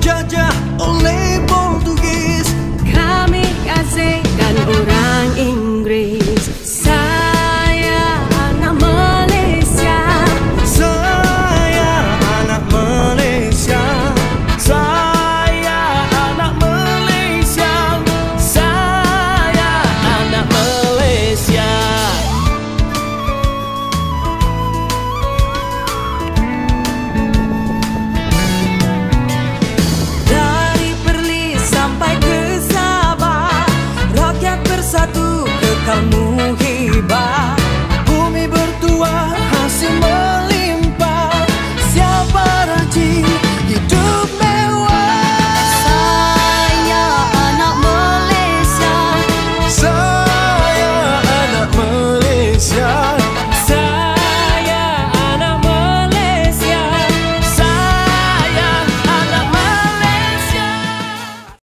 dijajah only.